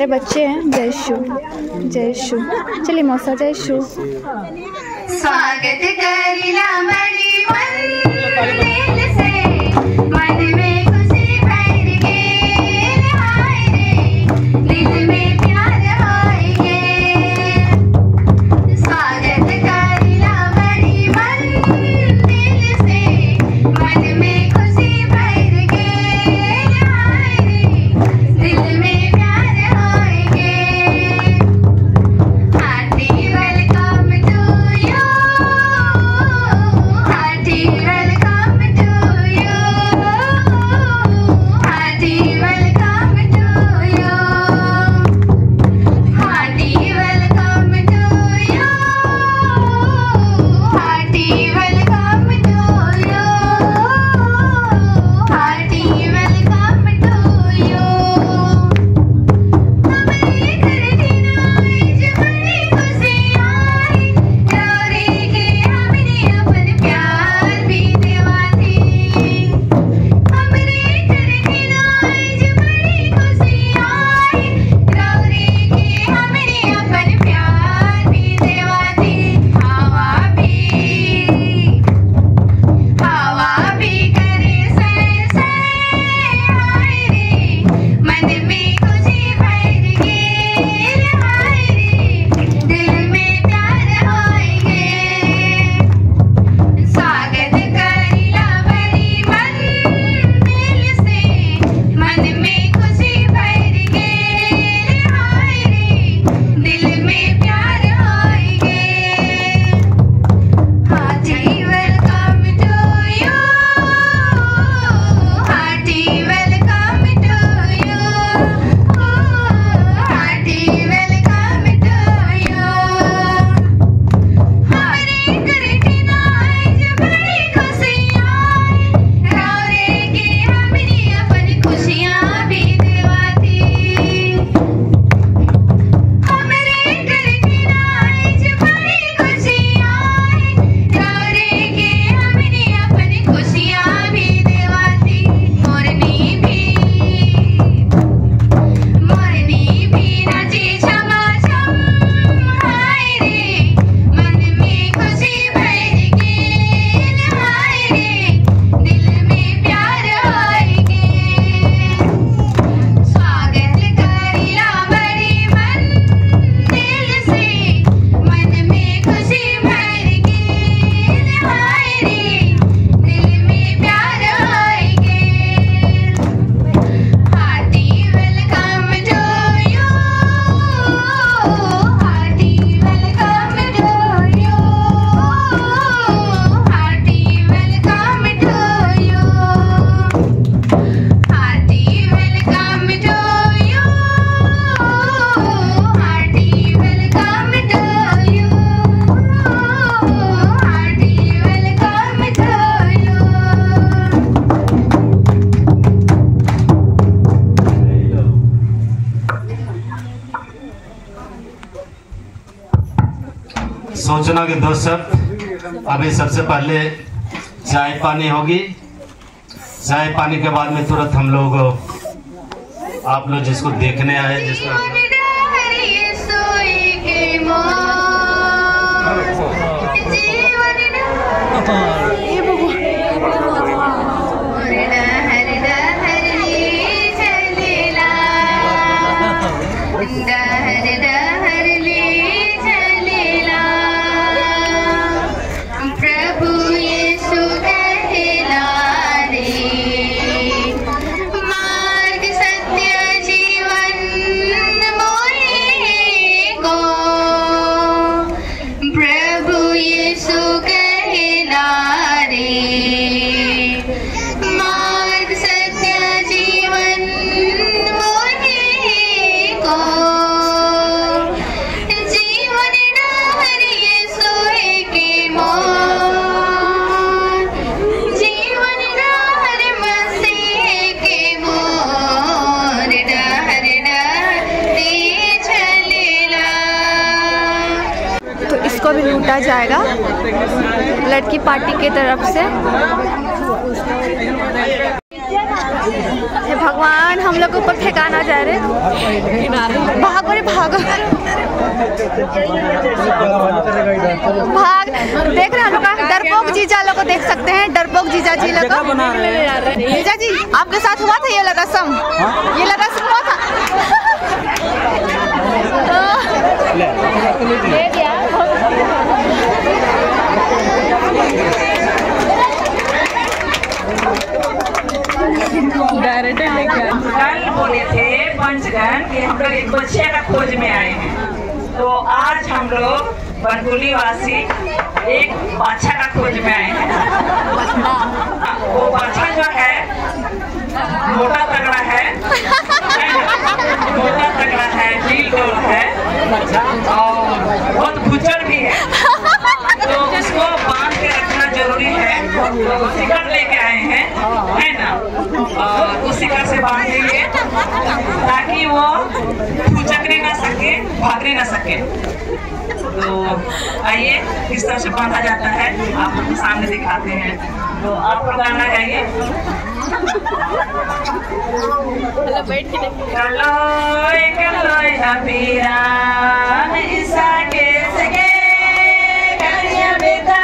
सारे बच्चे हैं। जय शु जय शु चलिए मौसा जय शु स्वागत कर दोनों के दोस्त सब, अभी सबसे पहले चाय पानी होगी। चाय पानी के बाद में तुरंत हम लोग आप लोग जिसको देखने आए, जिसको भी लूटा जाएगा लड़की पार्टी के तरफ़ से। भगवान हम लोग ऊपर ठिकाना जा रहे भागो रे भागो। भाग देख रहे हम लोग डरपोक जीजा लोग देख सकते हैं डरपोक जीजा जी लोग जीजा जी आपके साथ हुआ था ये लगा सम? ये लगा सम हुआ था? ले, कल बोले थे पंचगन कि हम लोग एक बच्चे का खोज में आए हैं। तो आज हम लोग बनगुली वासी एक बाछा का खोज में आए हैं। वो बाछा जो है, मोटा तगड़ा है, मोटा तगड़ा है डील डोल है और बहुत भुचड़ भी है तो उसको बाँध के रखना ज़रूरी है तो शिकार लेके आए हैं है ना और से बांधेंगे ताकि वो फुचकने ना सके, भागने ना सके। तो आइए किस तरह से बांधा जाता है। आप लोग सामने दिखाते हैं। तो आप लोग कलोय अबीराम ईसा के सगे कलिया बेटा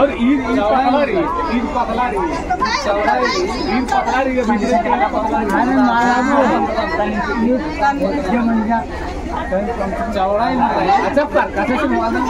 और ईद ईद पतला रही ईद पतला रही चौड़ा रही ईद पतला रही अभी ईद क्या पतला रही चौड़ा ही ना रहे अच्छा पर कैसे से मुआवजा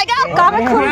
अगर आप काम खोल